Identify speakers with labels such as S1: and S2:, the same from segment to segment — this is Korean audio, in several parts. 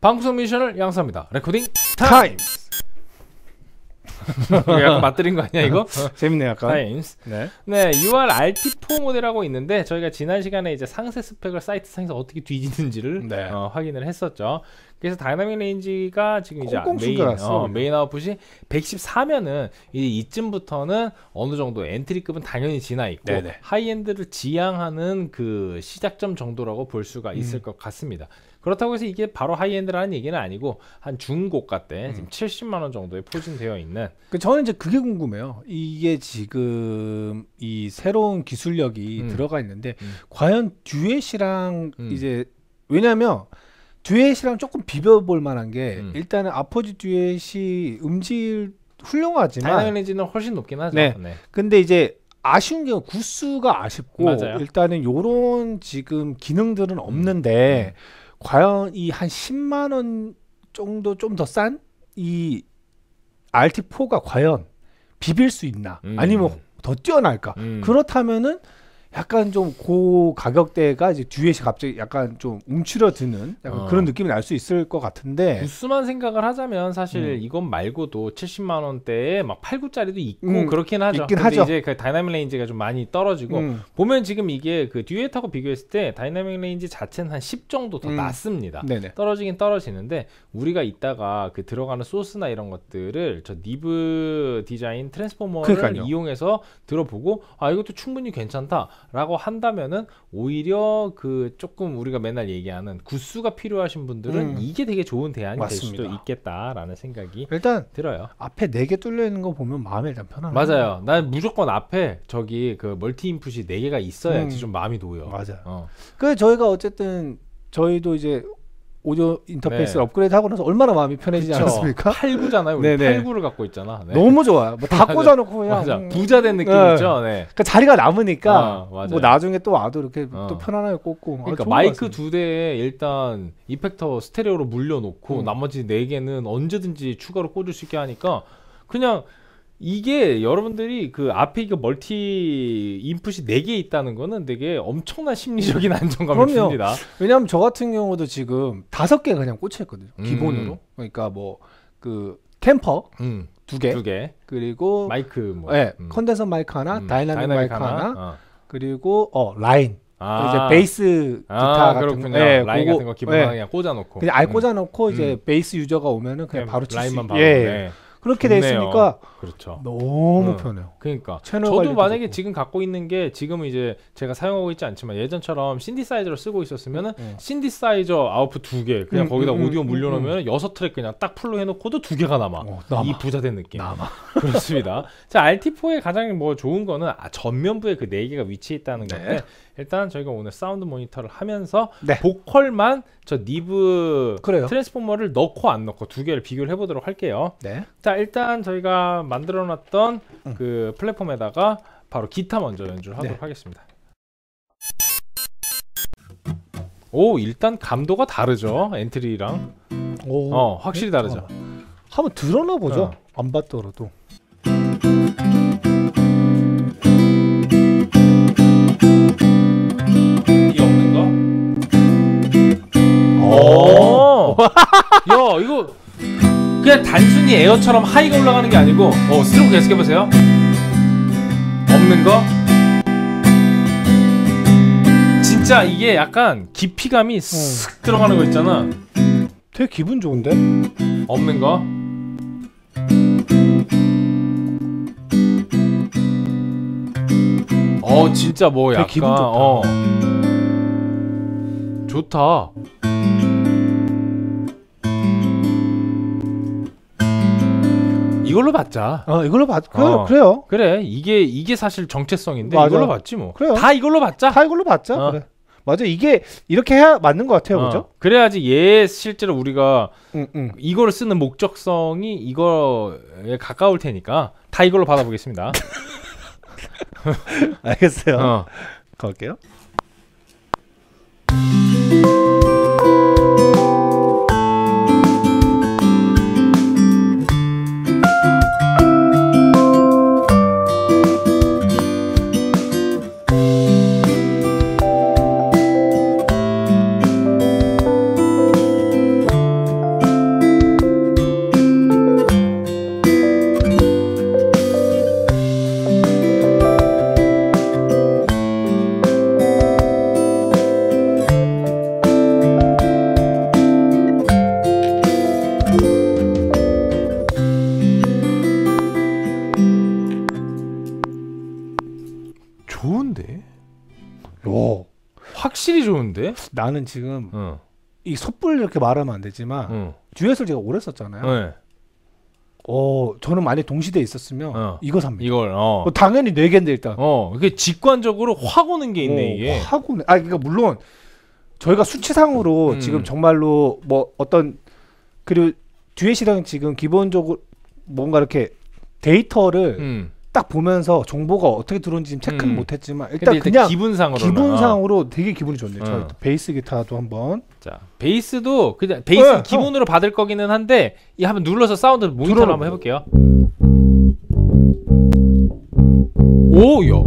S1: 방구석 뮤지션을 양성합니다. 레코딩
S2: 타임.
S1: 약간 맛들인 거 아니야 이거?
S2: 재밌네 약간.
S1: 타임스.
S2: 네.
S1: 네, UR RT4 모델하고 있는데 저희가 지난 시간에 이제 상세 스펙을 사이트 상에서 어떻게 뒤지는지를
S2: 네.
S1: 어, 확인을 했었죠. 그래서 dynamic range가 지금 이제 메인
S2: 어.
S1: 메인 아웃풋이 114면은 이제 이쯤부터는 어느 정도 entry급은 당연히 지나 있고
S2: 네네.
S1: high-end를 지향하는 그 시작점 정도라고 볼 수가 있을
S2: 음.
S1: 것 같습니다. 그렇다고 해서 이게 바로 high-end라는 얘기는 아니고 한 중고가 때
S2: 음.
S1: 지금 70만 원 정도에 포진되어 있는
S2: 그 저는 이제 그게 궁금해요. 이게 지금 이 새로운 기술력이
S1: 음.
S2: 들어가 있는데
S1: 음.
S2: 과연 듀엣이랑
S1: 음.
S2: 이제 왜냐면 듀엣이랑 조금 비벼볼 만한 게
S1: 음.
S2: 일단은 아포지 듀엣이 음질 훌륭하지만
S1: dynamic range는 훨씬 높긴 하죠.
S2: 네.
S1: 네.
S2: 근데 이제 아쉬운 게 구수가 아쉽고
S1: 맞아요.
S2: 일단은 요런 지금 기능들은 없는데 과연 이 한 10만 원 정도 좀 더 싼 이 RT4가 과연 비빌 수 있나
S1: 음.
S2: 아니면 더 뛰어날까
S1: 음.
S2: 그렇다면은 약간 좀 고 가격대가 이제 듀엣이 갑자기 약간 좀 움츠러드는 약간
S1: 어.
S2: 그런 느낌이 날 수 있을 것 같은데
S1: 구수만 생각을 하자면 사실
S2: 음.
S1: 이건 말고도 70만 원대에 막 8, 9짜리도 있고
S2: 음,
S1: 그렇긴 하죠.
S2: 있긴 하죠.
S1: 이제 그 dynamic range가 좀 많이 떨어지고
S2: 음,
S1: 보면 지금 이게 그 듀엣하고 비교했을 때 dynamic range 자체는 한 10 정도 더
S2: 음.
S1: 낮습니다.
S2: 네네
S1: 떨어지긴 떨어지는데 우리가 이따가 그 들어가는 소스나 이런 것들을 저 니브 디자인 트랜스포머를
S2: 그러니까요.
S1: 이용해서 들어보고 아 이것도 충분히 괜찮다 라고 한다면은 오히려 그 조금 우리가 맨날 얘기하는 구스가 필요하신 분들은
S2: 음.
S1: 이게 되게 좋은 대안이
S2: 맞습니다.
S1: 될 수도 있겠다라는 생각이
S2: 일단
S1: 들어요.
S2: 앞에 네 개 뚫려 있는 거 보면 마음이 일단 편안해
S1: 맞아요. 난 무조건 앞에 저기 그 멀티 인풋이 네 개가 있어야지
S2: 음.
S1: 좀 마음이 놓여.
S2: 맞아요.
S1: 어.
S2: 그 저희가 어쨌든 저희도 이제 오디오 인터페이스를
S1: 네.
S2: 업그레이드 하고 나서 얼마나 마음이 편해지지
S1: 그쵸.
S2: 않았습니까?
S1: 89잖아요. 우리
S2: 네네.
S1: 89를 갖고 있잖아. 네.
S2: 너무 좋아요. 뭐 다. 꽂아놓고 그냥
S1: 맞아.
S2: 음,
S1: 부자 된 느낌
S2: 네.
S1: 있죠. 네.
S2: 그러니까 자리가 남으니까
S1: 아, 맞아요.
S2: 뭐 나중에 또 와도 이렇게
S1: 어.
S2: 또 편안하게 꽂고. 아,
S1: 그러니까
S2: 것
S1: 마이크. 두 대에 일단 이펙터 스테레오로 물려놓고
S2: 음.
S1: 나머지 네 개는 언제든지 추가로 꽂을 수 있게 하니까 그냥 이게 여러분들이 그 앞에 이거 멀티 인풋이 네개 있다는 거는 되게 엄청난 심리적인 안정감을
S2: 그럼요.
S1: 줍니다.
S2: 왜냐하면 저 같은 경우도 지금 다섯 개 그냥 꽂혀 있거든요.
S1: 음.
S2: 기본으로. 그러니까 뭐 그 켐퍼
S1: 음,
S2: 두 개,
S1: 두 개.
S2: 그리고
S1: 마이크 뭐.
S2: 예,
S1: 음.
S2: 콘덴서 마이크 하나,
S1: 음,
S2: 다이나믹, 마이크 하나,
S1: 어.
S2: 그리고 어 라인.
S1: 아,
S2: 이제 베이스 기타
S1: 아,
S2: 같은
S1: 그렇군요.
S2: 거, 예,
S1: 라인
S2: 그거-
S1: 같은 거 기본하게
S2: 예,
S1: 그냥 꽂아놓고.
S2: 그냥 알
S1: 음.
S2: 꽂아놓고 이제
S1: 음.
S2: 베이스 유저가 오면은 그냥 바로 칠 수
S1: 라인만 바로.
S2: 예,
S1: 네.
S2: 그렇게 돼
S1: 좋네요.
S2: 있으니까
S1: 그렇죠.
S2: 너무
S1: 음.
S2: 편해요.
S1: 그러니까 저도 만약에
S2: 좋고.
S1: 지금 갖고 있는 게 지금은 이제 제가 사용하고 있지 않지만 예전처럼 신디사이저를 쓰고 있었으면은
S2: 음.
S1: 신디사이저 아웃풋 두 개 그냥
S2: 음,
S1: 거기다
S2: 음,
S1: 오디오
S2: 음,
S1: 물려놓으면 여섯 트랙 그냥 딱 풀로 해놓고도 두 개가 남아.
S2: 어, 남아.
S1: 이 부자된 느낌.
S2: 남아.
S1: 그렇습니다. 자, RT4의 가장 뭐 좋은 거는 아, 전면부에 그 네 개가 위치해 있다는
S2: 네.
S1: 건데 일단 저희가 오늘 사운드 모니터를 하면서
S2: 네.
S1: 보컬만 저 니브
S2: 그래요.
S1: transformer를 넣고 안 넣고 두 개를 비교를 해보도록 할게요.
S2: 네.
S1: 자 일단 저희가 만들어놨던
S2: 음.
S1: 그 플랫폼에다가 바로 기타 먼저 연주를 하도록
S2: 네.
S1: 하겠습니다. 오 일단 감도가 다르죠 entry랑
S2: 오,
S1: 어 확실히 다르죠.
S2: 한번 들어나 보죠.
S1: 어.
S2: 안 봤더라도.
S1: 단순히 에어처럼 하이가 올라가는 게 아니고 어 스트로크 계속 해보세요. 없는 거? 진짜 이게 약간 깊이감이 쓱 들어가는 거 있잖아.
S2: 되게 기분 좋은데?
S1: 없는 거? 어 진짜 뭐
S2: 되게
S1: 약간
S2: 기분 좋다.
S1: 어 좋다. 이걸로 받자.
S2: 어, 이걸로 봤. 그,
S1: 어.
S2: 그래요.
S1: 그래 이게 이게 사실 정체성인데
S2: 맞아.
S1: 이걸로 받지 뭐.
S2: 그래요.
S1: 다 이걸로 받자.
S2: 다 이걸로 봤죠.
S1: 어.
S2: 그래. 맞아. 이게 이렇게 해야 맞는 것 같아요.
S1: 어,
S2: 그죠?
S1: 그래야지 얘 실제로 우리가
S2: 응, 응.
S1: 이거를 쓰는 목적성이 이거에 가까울 테니까 다 이걸로 받아보겠습니다.
S2: 알겠어요.
S1: 어.
S2: 갈게요. 나는 지금
S1: 어.
S2: 이 섣불 이렇게 말하면 안 되지만
S1: 어.
S2: 듀엣을 제가 오래 썼잖아요.
S1: 네.
S2: 어, 저는 만약 동시대에 있었으면
S1: 어.
S2: 이거 삽니다.
S1: 이걸 어.
S2: 어, 당연히 네 개인데 일단.
S1: 어. 이게 직관적으로 확 오는 게 있네
S2: 어,
S1: 이게.
S2: 하고는 아 그러니까 물론 저희가 수치상으로
S1: 음.
S2: 지금 정말로 뭐 어떤 그리고 듀엣이랑 지금 기본적으로 뭔가 이렇게 데이터를
S1: 음.
S2: 딱 보면서 정보가 어떻게 들어온지 지금 체크는
S1: 음.
S2: 못했지만 일단
S1: 일단
S2: 그냥
S1: 기분상으로
S2: 기분상으로 되게 기분이 좋네요. 저
S1: 어.
S2: 베이스 기타도 한번
S1: 자 베이스도 그냥 베이스
S2: 네,
S1: 기본으로 받을 거기는 한데 이 한번 눌러서 사운드 모니터로. 한번 해볼게요. 오야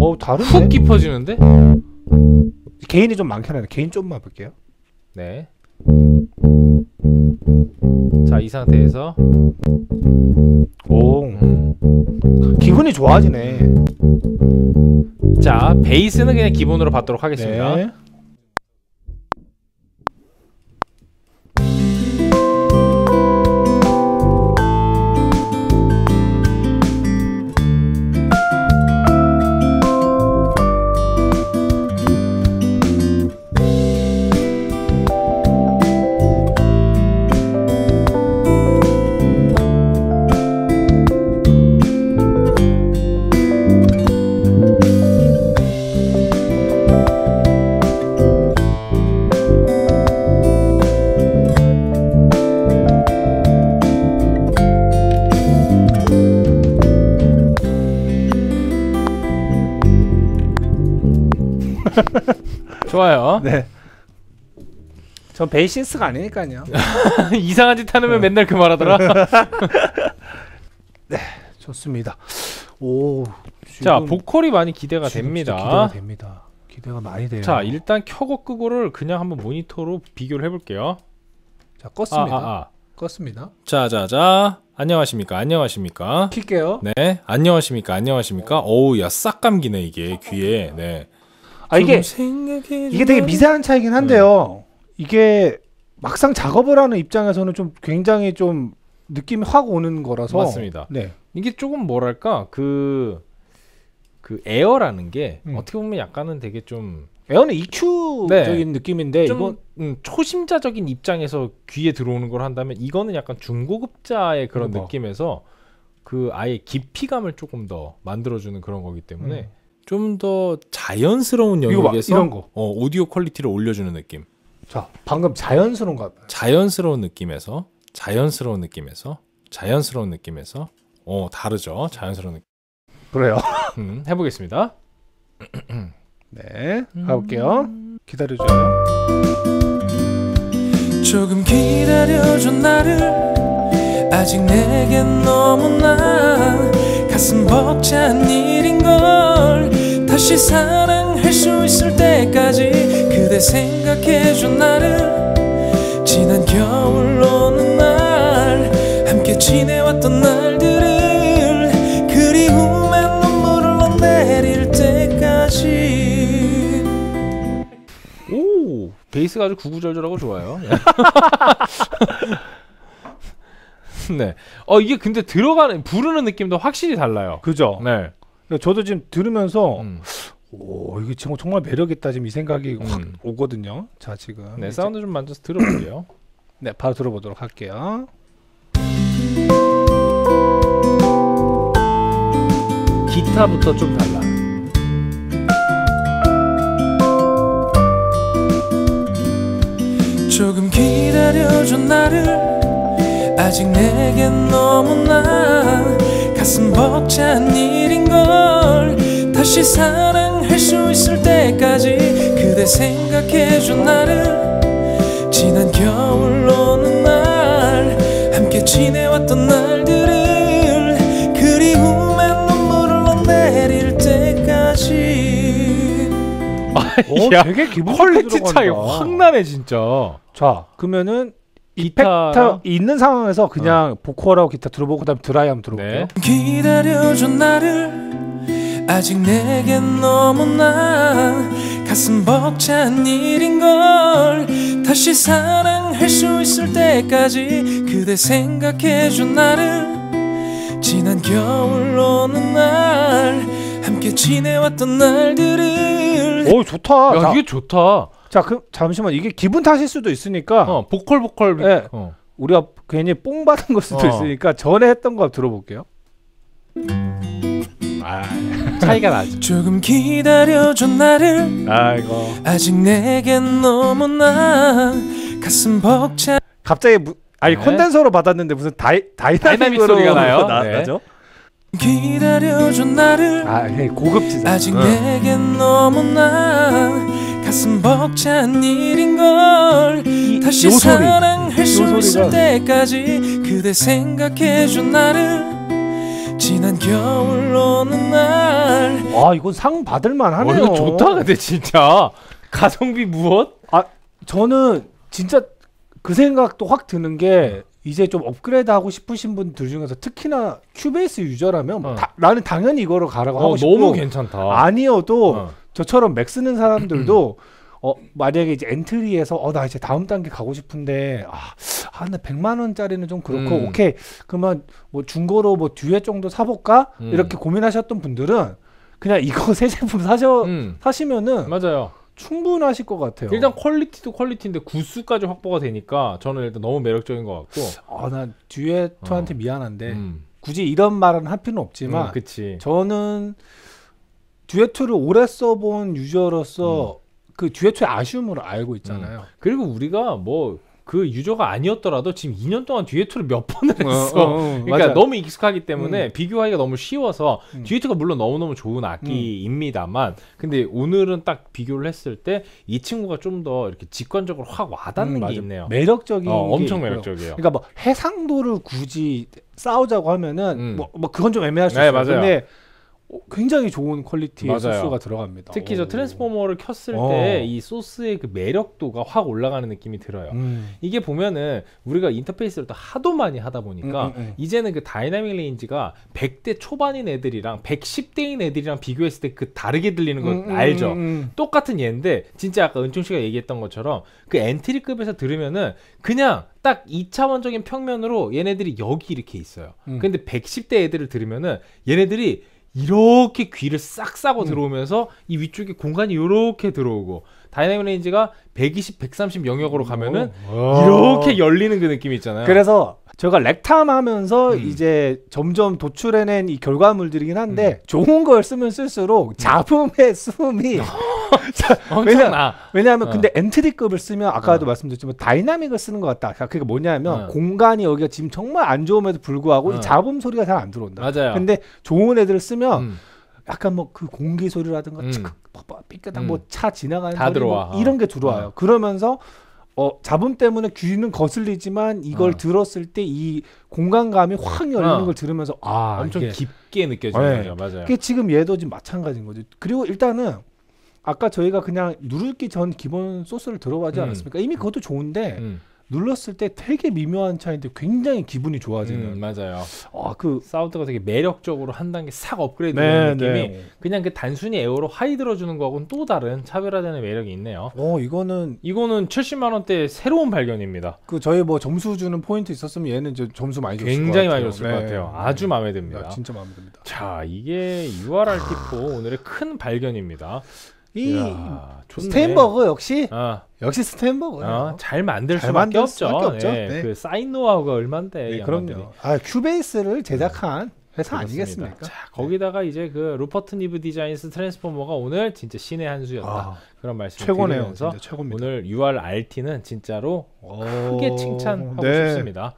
S2: 어 다른데
S1: 훅 깊어지는데?
S2: 개인이 좀 많긴 하네. 개인 좀만 볼게요.
S1: 네. 자 이 상태에서
S2: 오
S1: 음.
S2: 기분이 좋아지네.
S1: 자 베이스는 그냥 기본으로 받도록 하겠습니다.
S2: 네.
S1: 좋아요.
S2: 네. 전 베이시스가 아니니까요.
S1: 이상한 짓 하면 맨날 그 말하더라.
S2: 좋습니다. 오.
S1: 자 보컬이 많이 기대가 됩니다.
S2: 기대가 됩니다. 기대가 많이 돼요.
S1: 자 일단 켜고 끄고를 그냥 한번 모니터로 비교를 해볼게요.
S2: 자 껐습니다.
S1: 아, 아, 아.
S2: 껐습니다.
S1: 자 자 자 안녕하십니까 안녕하십니까
S2: 킬게요.
S1: 네 안녕하십니까 안녕하십니까 어우 야 싹 감기네 이게 귀에 네
S2: 아 이게 이게 되게 미세한 차이긴 한데요. 이게 막상 작업을 하는 입장에서는 좀 굉장히 좀 느낌이 확 오는 거라서
S1: 맞습니다.
S2: 네.
S1: 이게 조금 뭐랄까 그, 그 air라는 게
S2: 음.
S1: 어떻게 보면 약간은 되게 좀,
S2: 에어는 EQ적인 느낌인데
S1: 좀
S2: 이건
S1: 음, 초심자적인 입장에서 귀에 들어오는 걸 한다면 이거는 약간 중고급자의 그런
S2: 뭐.
S1: 느낌에서 그 아예 깊이감을 조금 더 만들어주는 그런 거기 때문에
S2: 음.
S1: 좀 더 자연스러운 영역에서
S2: 이런 거.
S1: 어, 오디오 quality를 올려주는 느낌.
S2: 자 방금 자연스러운 거 같아요.
S1: 자연스러운 느낌에서 자연스러운 느낌에서 자연스러운 느낌에서 어 다르죠. 자연스러운 느낌.
S2: 그래요.
S1: 음, 해보겠습니다.
S2: 네. 가볼게요. 기다려줘요.
S3: 조금 기다려줘 나를 아직 내겐 너무나 가슴 벅찬 일인걸 다시 사랑할 수 있을 때까지 그대 생각해줘 나를. 지난 겨울 어느 날 함께 지내왔던 날들을 그리움에 눈물을 내릴 때까지.
S1: 오 베이스가 아주 구구절절하고 좋아요. 네. 어 이게 근데 들어가는 부르는 느낌도 확실히 달라요.
S2: 그죠.
S1: 네.
S2: 저도 지금 들으면서
S1: 음.
S2: 오 이게 지금 정말 매력 있다 지금 이 생각이 확
S1: 음.
S2: 오거든요. 자 지금
S1: 네
S2: 이제-
S1: 사운드 좀 만져서 들어볼게요.
S2: 네 바로 들어보도록 할게요.
S1: 기타부터 좀 달라.
S3: 조금 기다려줘 나를 아직 내겐 너무나 가슴 벅찬 일인걸 다시 사랑할 수 있을 때까지 그대 생각해줘 나를 지난 겨울 어느 날 함께 지내왔던 날들을 그리움에 눈물을 내릴 때까지
S2: 오
S1: 야,
S2: 되게 기분
S1: 퀄리티 차이. 확 나네 진짜.
S2: 자 그러면은 이펙터 있는 상황에서 그냥 보컬하고 기타 들어보고 그다음 드라이 한번 들어볼게요.
S1: 네.
S3: 기다려줘 나를 아직 내겐 너무나 가슴 벅찬 일인걸 다시 사랑할 수 있을 때까지 그대 생각해줘 나를 지난 겨울 어느 날 함께 지내왔던 날들을
S2: 오 좋다.
S1: 야
S2: 자,
S1: 이게 좋다.
S2: 자, 그럼 잠시만 이게 기분 탓일 수도 있으니까
S1: 어 보컬 보컬.
S2: 네.
S1: 어.
S2: 우리가 괜히 뽕 받은 걸 수도
S1: 어.
S2: 있으니까 전에 했던 거 들어볼게요. 아,
S1: 차이가 나죠.
S3: 조금 기다려줘 나를
S2: 아 이거
S3: 아직 내겐 너무나 가슴 벅차
S2: 갑자기 무, 아니
S1: 네.
S2: 콘덴서로 받았는데 무슨 다이
S1: 다이나믹 소리가 나요.
S2: 나,
S1: 네.
S2: 나죠?
S3: 기다려줘 나를
S2: 아, 이게 고급지다.
S3: 아직
S2: 응.
S3: 내겐 너무나 가슴 벅찬 일인걸 다시
S2: 요 소리.
S3: 사랑할 요수
S2: 소리가.
S3: 있을 때까지 그대 생각해줘 나를 지난 겨울 어느 날
S2: 아, 이건 상 받을
S1: 어,
S2: 만하네요.
S1: 이거 좋다 근데 진짜 가성비 무엇?
S2: 저는 진짜 그 생각도 확 드는 게 이제 좀 업그레이드 하고 싶으신 분들 중에서 특히나 큐베이스 유저라면 뭐
S1: 어.
S2: 다- 나는 당연히 이거를 가라고 하고
S1: 어,
S2: 싶고
S1: 너무 괜찮다.
S2: 아니어도
S1: 어.
S2: 저처럼 맥 쓰는 사람들도 어 만약에 이제 entry에서 어 나 이제 다음 단계 가고 싶은데 아 한 100만 원짜리는 좀 그렇고
S1: 음.
S2: 오케이 그러면 뭐 중고로 뭐 듀엣 정도 사 볼까
S1: 음.
S2: 이렇게 고민하셨던 분들은 그냥 이거 새 제품 사셔
S1: 음.
S2: 사시면은
S1: 맞아요.
S2: 충분하실 것 같아요.
S1: 일단 quality도 quality인데 구수까지 확보가 되니까 저는 일단 너무 매력적인 것 같고.
S2: 아 난 듀엣한테 미안한데
S1: 음.
S2: 굳이 이런 말은 할 필요는 없지만
S1: 음.
S2: 저는 듀엣2를 오래 써본 유저로서 그 듀엣2의 아쉬움을 알고 있잖아요.
S1: 그리고 우리가 뭐 그 유저가 아니었더라도 지금 2년 동안 듀에트를 몇 번을 했어.
S2: 어, 어, 어,
S1: 그러니까
S2: 맞아요.
S1: 너무 익숙하기 때문에 비교하기가 너무 쉬워서
S2: 음.
S1: 듀에트가 물론 너무너무 좋은 악기입니다만 근데 오늘은 딱 비교를 했을 때 이 친구가 좀 더 이렇게 직관적으로 확 와닿는
S2: 음,
S1: 게
S2: 맞아.
S1: 있네요.
S2: 매력적인
S1: 어,
S2: 게
S1: 엄청. 매력적이에요.
S2: 그러니까 뭐 해상도를 굳이 싸우자고 하면은
S1: 음.
S2: 뭐, 뭐 그건 좀 애매할 수
S1: 네,
S2: 있어요.
S1: 맞아요.
S2: 근데 어, 굉장히 좋은 quality의
S1: 맞아요.
S2: 소스가 들어갑니다.
S1: 특히 저
S2: 오.
S1: transformer를 켰을
S2: 어.
S1: 때 이 소스의 그 매력도가 확 올라가는 느낌이 들어요.
S2: 음.
S1: 이게 보면은 우리가 인터페이스를 또 하도 많이 하다 보니까
S2: 음, 음, 음.
S1: 이제는 그 dynamic range가 100대 초반인 애들이랑 110대인 애들이랑 비교했을 때 그 다르게 들리는 거
S2: 음, 음,
S1: 알죠? 똑같은 애인데 진짜 아까 은총 씨가 얘기했던 것처럼 그 entry급에서 들으면은 그냥 딱 2차원적인 평면으로 얘네들이 여기 이렇게 있어요.
S2: 음.
S1: 근데 110대 애들을 들으면은 얘네들이 이렇게 귀를 싹 싸고
S2: 음.
S1: 들어오면서 이 위쪽에 공간이 이렇게 들어오고 dynamic range가 120, 130 영역으로 가면은
S2: 어.
S1: 이렇게 열리는 그 느낌이 있잖아요.
S2: 그래서 제가 렉탐 하면서
S1: 음.
S2: 이제 점점 도출해낸 이 결과물들이긴 한데
S1: 음.
S2: 좋은 걸 쓰면 쓸수록 잡음의 숨이 자,
S1: 엄청나.
S2: 왜냐하면
S1: 어.
S2: 근데 entry급을 쓰면 아까도
S1: 어.
S2: 말씀드렸지만 dynamic을 쓰는 것 같다. 그러니까 그게 뭐냐면
S1: 어.
S2: 공간이 여기가 지금 정말 안 좋음에도 불구하고
S1: 어.
S2: 이 잡음 소리가 잘 안 들어온다.
S1: 맞아요.
S2: 근데 좋은 애들을 쓰면
S1: 음.
S2: 약간 뭐 그 공기 소리라든가
S1: 음.
S2: 빡빡 삐끗한
S1: 음.
S2: 뭐 차 지나가는
S1: 다
S2: 소리
S1: 들어와.
S2: 뭐 이런 게 들어와요.
S1: 어.
S2: 그러면서 어 잡음 때문에 귀는 거슬리지만 이걸
S1: 어.
S2: 들었을 때 이 공간감이 확 열리는
S1: 어.
S2: 걸 들으면서 아
S1: 엄청 깊게 느껴지는
S2: 네.
S1: 거예요. 맞아요.
S2: 이게 지금 얘도 지금 마찬가지인 거죠. 그리고 일단은 아까 저희가 그냥 누르기 전 기본 소스를 들어가지
S1: 음.
S2: 않았습니까? 이미 그것도 좋은데
S1: 음.
S2: 눌렀을 때 되게 미묘한 차이인데 굉장히 기분이
S1: 음,
S2: 좋아지는.
S1: 맞아요.
S2: 아 그
S1: 사운드가 되게 매력적으로 한 단계 싹 업그레이드 되는 느낌이 그냥 그 단순히 air로 high 들어주는 거하고는 또 다른 차별화되는 매력이 있네요.
S2: 어 이거는
S1: 이거는 70만 원대 새로운 발견입니다.
S2: 그 저희 뭐 점수 주는 포인트 있었으면 얘는 이제 점수 많이 줬을
S1: 굉장히
S2: 것
S1: 많이. 줬을 것
S2: 네.
S1: 같아요. 아주 마음에 듭니다.
S2: 야, 진짜 마음에 듭니다.
S1: 자, 이게 URRT4 오늘의 큰 발견입니다.
S2: 이
S1: 이야, 좋네.
S2: Steinberg 역시
S1: 아,
S2: 역시 Steinberg예요.
S1: 어, 잘 만들
S2: 잘
S1: 수밖에
S2: 만들
S1: 없죠.
S2: 수밖에 없죠.
S1: 네,
S2: 네.
S1: 그 쌓인 노하우가 얼만데
S2: 네. 그럼요. 아 Cubase를 제작한 회사
S1: 그렇습니다.
S2: 아니겠습니까?
S1: 자, 거기다가 이제 그 Rupert Neve Designs transformer가 오늘 진짜 신의 한 수였다.
S2: 아,
S1: 그런 말씀
S2: 최고네요.
S1: 드리면서. 오늘 URRT는 진짜로 크게
S2: 오,
S1: 칭찬하고
S2: 네.
S1: 싶습니다.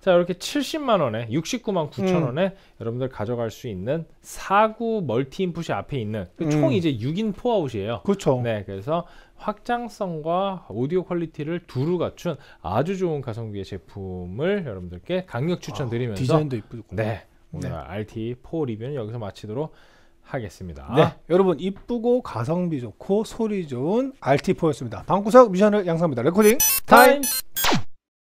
S1: 자 이렇게 70만 원에 69만 9천
S2: 음.
S1: 원에 여러분들 가져갈 수 있는 4구 multi input이 앞에 있는 그총
S2: 음.
S1: 이제 6 in four out이에요.
S2: 그렇죠.
S1: 네, 그래서 확장성과 오디오 퀄리티를 두루 갖춘 아주 좋은 가성비의 제품을 여러분들께 강력 추천드리면서
S2: 아, 디자인도 이쁘고.
S1: 네 오늘
S2: 네.
S1: RT4 리뷰는 여기서 마치도록 하겠습니다.
S2: 네, 여러분 이쁘고 가성비 좋고 소리 좋은 RT4였습니다. 방구석 뮤지션을 양성합니다. Recording
S1: Time. Time.